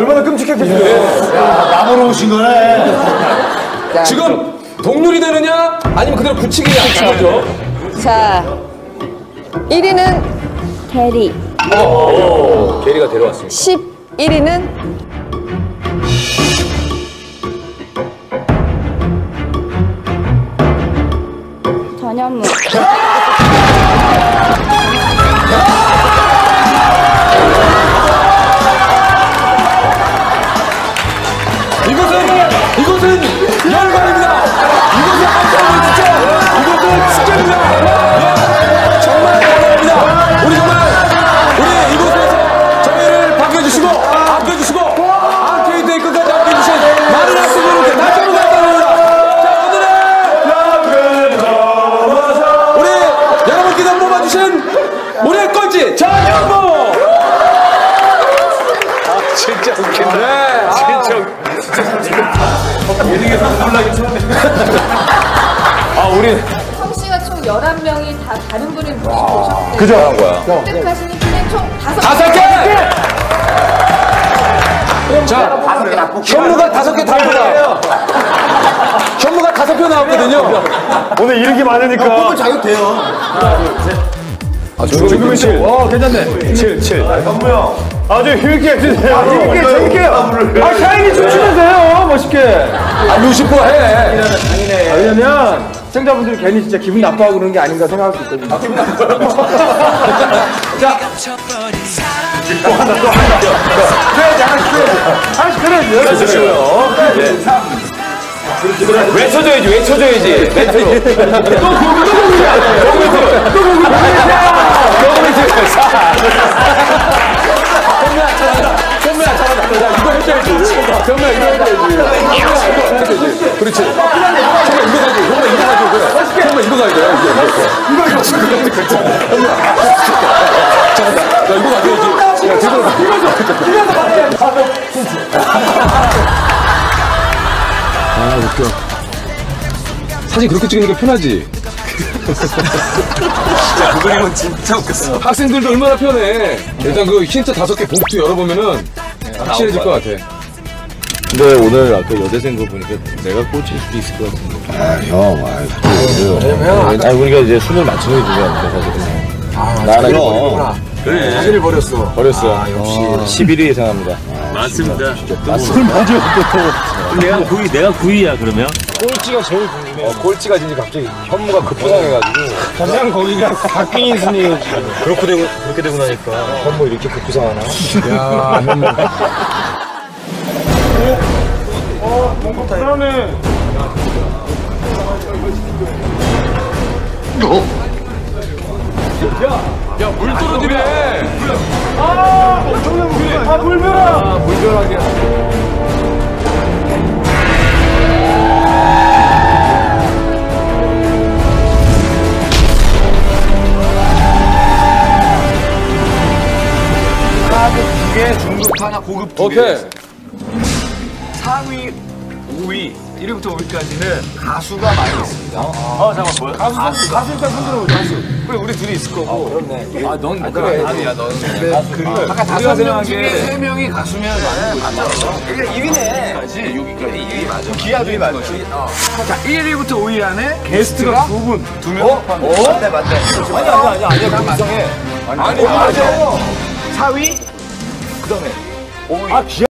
얼마나 끔찍했겠어요. 나보러 오신 거네. 지금 동률이 되느냐 아니면 그대로 굳히기냐 그거죠. 자, 1위는 대리. 게리가 데려왔습니다. 11위는 전현무. 웃긴다. 네, 아, 아, 우리. 성 씨가 총 11명이 다 다른 분을 모시고 오셨는데 그죠? 획득하시는 분은 총 5명. 다섯 개! 자, 현무가 다섯 개 달고다. 현무가 다섯 표 나왔거든요. 오늘 게 많으니까. 자격 돼요. 아, 조금은 7. 어, 괜찮네. 7, 7. 현무 형. 아주 힘있게 해주세요. 아, 재밌게, 재밌게. 아, 샤이니 춤추면서 해요. 멋있게. 아, 루시퍼 해. 아, 왜냐면 시청자분들이 괜히 진짜 기분 나빠하고 그러는 게 아닌가 생각할 수 있거든요. 자, 그래야지, 하나씩 그래야지. 하나씩 그래야지. 외쳐줘야지, 외쳐줘야지. 멘트로. 현무야, 현무야, 이거 해줘야지. 현무야, 이거 해줘야지. 그렇지. 현무야, 이거 가야지. 현무야, 이거 가야지. 그래. 이거 가야 돼. 이거, 이거. 이거, 이거. 그렇지. 현무야. 잘한다. 야, 이거 가져야지. 야, 제대로. 아, 웃겨. 사진 그렇게 찍으니까 편하지? 그 그림은 진짜 웃겼어. 학생들도 얼마나 편해. 일단 그 힌트 다섯 개 복도 열어보면은 확실해질 것 같아. 근데 오늘 아까 여대생 거 보니까 내가 꽂힐 수도 있을 것 같은데. 아, 형, 아, 형. 아니, 우리가 이제 숨을 맞추는 게 중요한데, 사실은. 아, 나는 형. 그래. 사진을 버렸어. 버렸어. 아, 역시. 11위 예상합니다. 맞습니다. 맞술 맞아, 또. 내가 9위, 내가 9위야, 그러면? 꼴찌가 제일 궁금해. 어, 꼴찌가 진짜 갑자기 현무가 급부상해가지고. 그냥 거기가 박빙인 순위였지. 그렇게 되고, 그렇게 되고 나니까. 현무 이렇게 급부상하나? 야, 현무. 야, 물 떨어지네. 아, 물벼라. 물벼락이야. 두개 중급 하나, 고급 두 개. 오케이. 상위 5위, 1위부터 5위까지는 가수가 많이 있습니다. 어, 잠깐만, 뭐야? 가수, 가수 일단 손들어 보자, 가수. 그래, 우리 둘이 있을 거고. 그렇네. 아, 넌, 그래. 아니야, 넌. 아까 다섯 명 중에 세 명이 가수면 맞는 거지. 그게 2위네. 까지 여기까지 2위 맞아. 기아도 2위 맞아. 자, 1위부터 5위 안에 게스트가 두 분, 두 명. 어? 맞네, 맞네. 아니, 아니, 아니, 아니, 그럼 이상해. 아니, 맞아. 4위, 그 다음에 5위.